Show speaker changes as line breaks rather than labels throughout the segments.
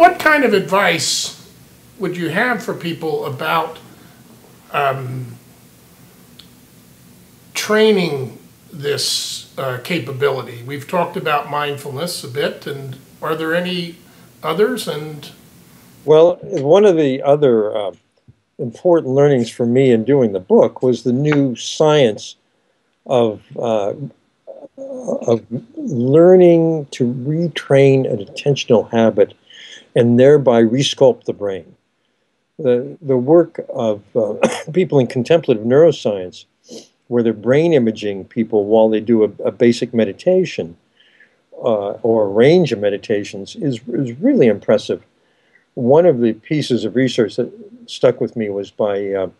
what kind of advice would you have for people about um, training this uh, capability? We've talked about mindfulness a bit, and are there any others? And
well, one of the other uh, important learnings for me in doing the book was the new science of uh, of learning to retrain an attentional habit and thereby resculpt the brain. The, the work of uh, people in contemplative neuroscience, where they're brain imaging people while they do a, a basic meditation uh, or a range of meditations, is, is really impressive. One of the pieces of research that stuck with me was by uh,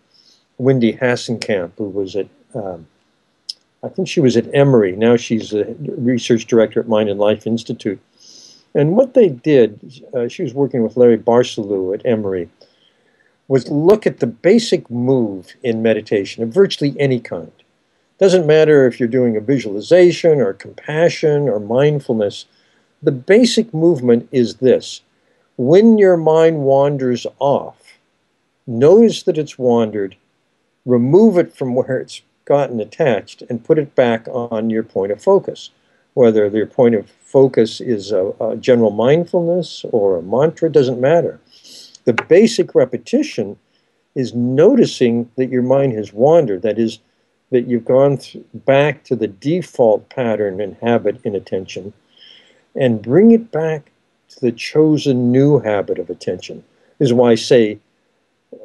Wendy Hasenkamp, who was at um, I think she was at Emory. Now she's a research director at Mind and Life Institute. And what they did, uh, she was working with Larry Barsalou at Emory, was look at the basic move in meditation of virtually any kind. Doesn't matter if you're doing a visualization or compassion or mindfulness, the basic movement is this. When your mind wanders off, notice that it's wandered, remove it from where it's gotten attached and put it back on your point of focus. Whether your point of focus is a, a general mindfulness or a mantra, doesn't matter. The basic repetition is noticing that your mind has wandered. That is, that you've gone back to the default pattern and habit in attention and bring it back to the chosen new habit of attention. This is why I say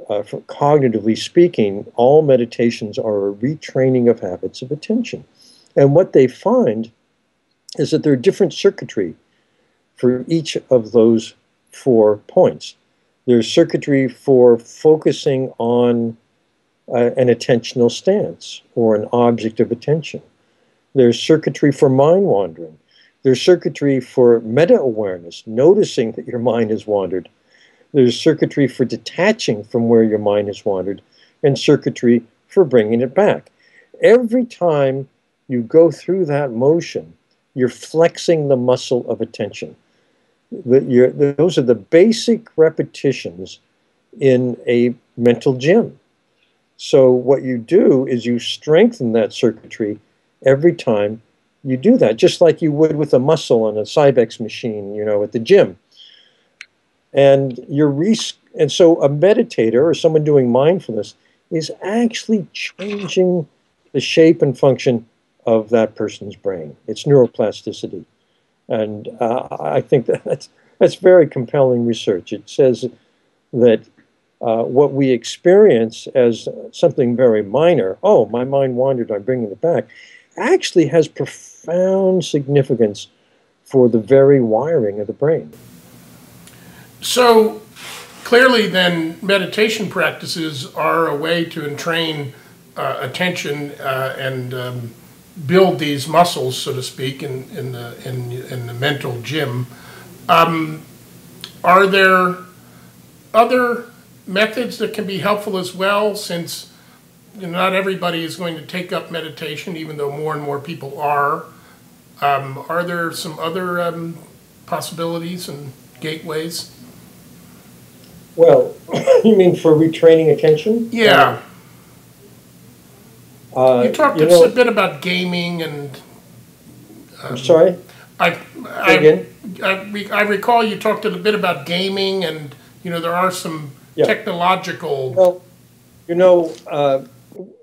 uh, cognitively speaking, all meditations are a retraining of habits of attention. And what they find is that there are different circuitry for each of those four points. There's circuitry for focusing on uh, an attentional stance or an object of attention. There's circuitry for mind wandering. There's circuitry for meta awareness, noticing that your mind has wandered there's circuitry for detaching from where your mind has wandered, and circuitry for bringing it back. Every time you go through that motion, you're flexing the muscle of attention. The, those are the basic repetitions in a mental gym. So, what you do is you strengthen that circuitry every time you do that, just like you would with a muscle on a Cybex machine, you know, at the gym. And you're res- and so a meditator or someone doing mindfulness is actually changing the shape and function of that person's brain. It's neuroplasticity. And uh, I think that that's, that's very compelling research. It says that uh, what we experience as something very minor, oh, my mind wandered, I'm bringing it back, actually has profound significance for the very wiring of the brain.
So clearly, then, meditation practices are a way to entrain uh, attention uh, and um, build these muscles, so to speak, in, in, the, in, in the mental gym. Um, are there other methods that can be helpful as well, since you know, not everybody is going to take up meditation, even though more and more people are? Um, are there some other um, possibilities and gateways?
Well, you mean for retraining attention?
Yeah. Uh, you talked you know, a bit about gaming and.
Um, I'm sorry.
I I, I, I, recall you talked a bit about gaming, and you know there are some yeah. technological.
Well, you know, uh,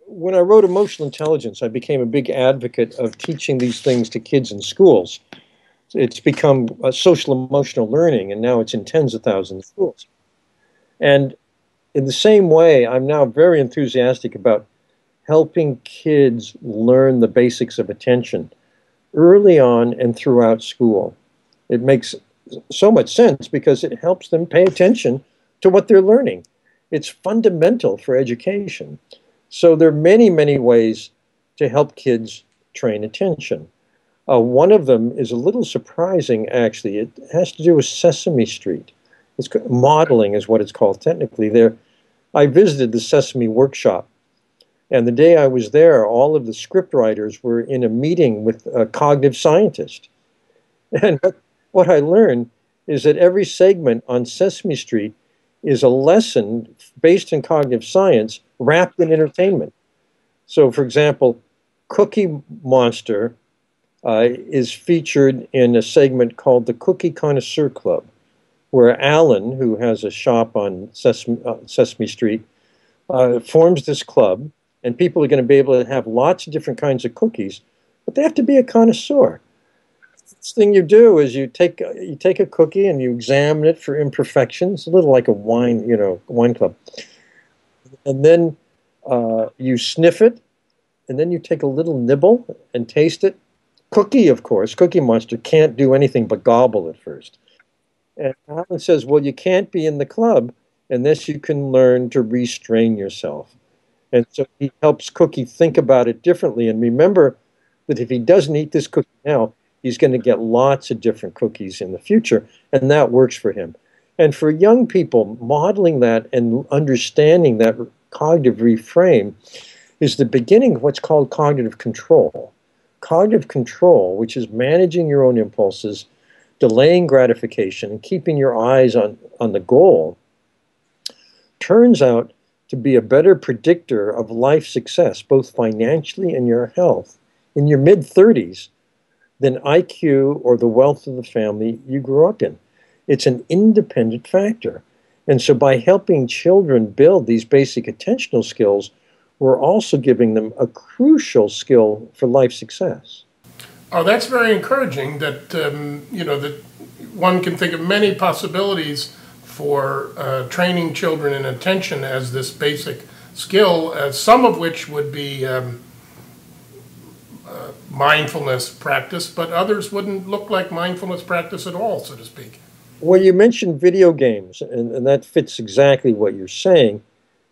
when I wrote Emotional Intelligence, I became a big advocate of teaching these things to kids in schools. It's become social emotional learning, and now it's in tens of thousands of schools. And in the same way, I'm now very enthusiastic about helping kids learn the basics of attention early on and throughout school. It makes so much sense because it helps them pay attention to what they're learning. It's fundamental for education. So there are many, many ways to help kids train attention. Uh, one of them is a little surprising, actually. It has to do with Sesame Street. It's modeling is what it's called technically. There, I visited the Sesame workshop, and the day I was there, all of the script writers were in a meeting with a cognitive scientist. And what I learned is that every segment on Sesame Street is a lesson based in cognitive science wrapped in entertainment. So, for example, Cookie Monster uh, is featured in a segment called the Cookie Connoisseur Club, where Alan, who has a shop on Sesame, uh, Sesame Street, uh, forms this club, and people are going to be able to have lots of different kinds of cookies, but they have to be a connoisseur. First thing you do is you take you take a cookie and you examine it for imperfections, a little like a wine, you know, wine club, and then uh, you sniff it, and then you take a little nibble and taste it. Cookie, of course, Cookie Monster can't do anything but gobble at first. And Alan says, well, you can't be in the club unless you can learn to restrain yourself. And so he helps Cookie think about it differently and remember that if he doesn't eat this cookie now, he's going to get lots of different cookies in the future, and that works for him. And for young people, modeling that and understanding that cognitive reframe is the beginning of what's called cognitive control. Cognitive control, which is managing your own impulses, delaying gratification, and keeping your eyes on, on the goal, turns out to be a better predictor of life success, both financially and your health, in your mid 30s than IQ or the wealth of the family you grew up in. It's an independent factor. And so by helping children build these basic attentional skills, we're also giving them a crucial skill for life success.
Oh, that's very encouraging that, um, you know, that one can think of many possibilities for uh, training children in attention as this basic skill, uh, some of which would be um, uh, mindfulness practice, but others wouldn't look like mindfulness practice at all, so to speak.
Well, you mentioned video games, and, and that fits exactly what you're saying.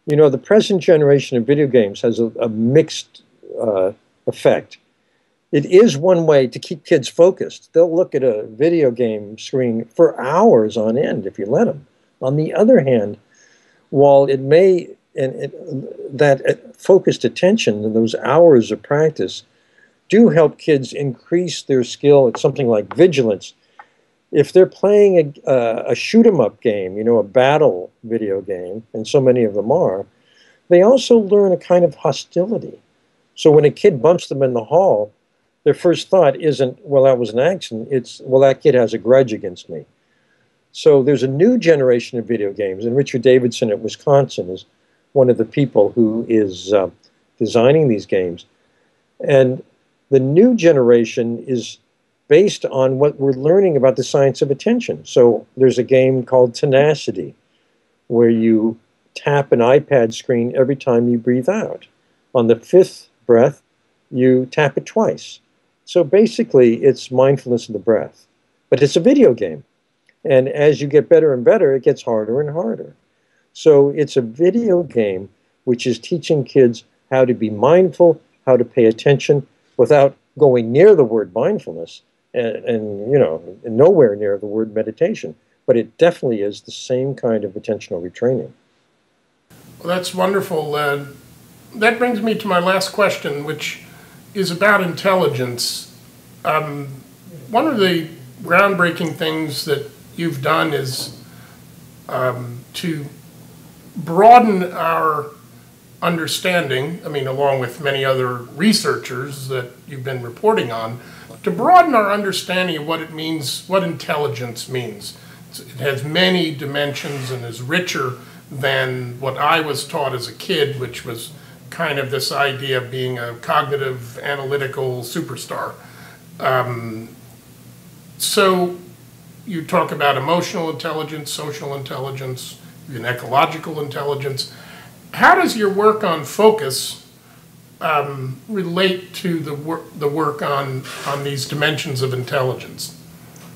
You know, the present generation of video games has a, a mixed uh, effect. It is one way to keep kids focused. They'll look at a video game screen for hours on end if you let them. On the other hand, while it may and it, that focused attention and those hours of practice do help kids increase their skill at something like vigilance if they're playing a, uh, a shoot 'em up game, you know, a battle video game, and so many of them are, they also learn a kind of hostility. So when a kid bumps them in the hall, their first thought isn't, well, that was an accident. It's, well, that kid has a grudge against me. So there's a new generation of video games, and Richard Davidson at Wisconsin is one of the people who is uh, designing these games. And the new generation is based on what we're learning about the science of attention. So there's a game called Tenacity, where you tap an iPad screen every time you breathe out. On the fifth breath, you tap it twice. So basically, it's mindfulness of the breath. But it's a video game. And as you get better and better, it gets harder and harder. So it's a video game which is teaching kids how to be mindful, how to pay attention without going near the word mindfulness and, and you know, nowhere near the word meditation. But it definitely is the same kind of attentional retraining.
Well, that's wonderful. Uh, that brings me to my last question, which is about intelligence. Um, one of the groundbreaking things that you've done is um, to broaden our understanding, I mean, along with many other researchers that you've been reporting on, to broaden our understanding of what it means, what intelligence means. It has many dimensions and is richer than what I was taught as a kid, which was kind of this idea of being a cognitive, analytical superstar. Um, so you talk about emotional intelligence, social intelligence, and ecological intelligence. How does your work on focus um, relate to the work the work on on these dimensions of intelligence?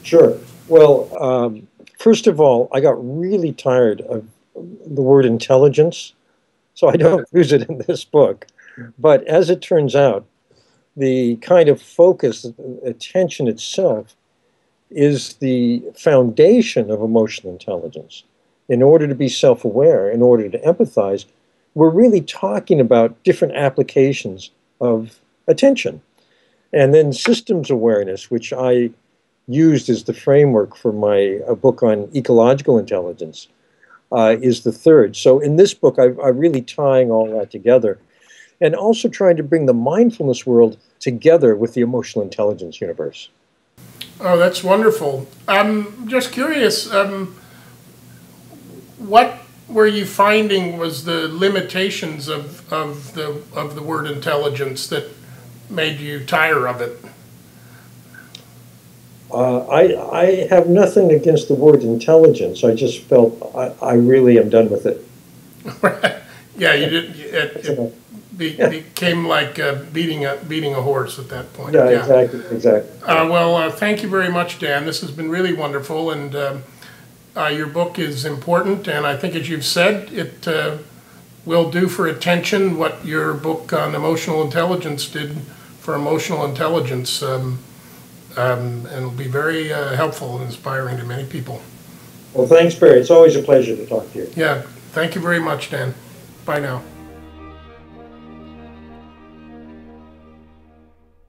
Sure. Well, um, first of all, I got really tired of the word intelligence, so I don't use it in this book. But as it turns out, the kind of focus, attention itself, is the foundation of emotional intelligence. In order to be self aware, in order to empathize, we're really talking about different applications of attention. And then systems awareness, which I used as the framework for my uh, book on ecological intelligence uh, is the third. So in this book, I, I'm really tying all that together and also trying to bring the mindfulness world together with the emotional intelligence universe.
Oh, that's wonderful. I'm just curious, um, what were you finding was the limitations of, of the of the word intelligence that made you tire of it?
Uh, I, I have nothing against the word intelligence. I just felt I, I really am done with it.
yeah, you did. It, it be,
Yeah.
became like uh, beating a beating a horse at that point.
Yeah, exactly, exactly.
Uh, well, uh, thank you very much, Dan. This has been really wonderful, and um uh, your book is important. And I think, as you've said, it uh, will do for attention what your book on emotional intelligence did for emotional intelligence, um, um, and will be very uh, helpful and inspiring to many people.
Well, thanks, Barry. It's always a pleasure to talk to you.
Yeah, thank you very much, Dan. Bye now.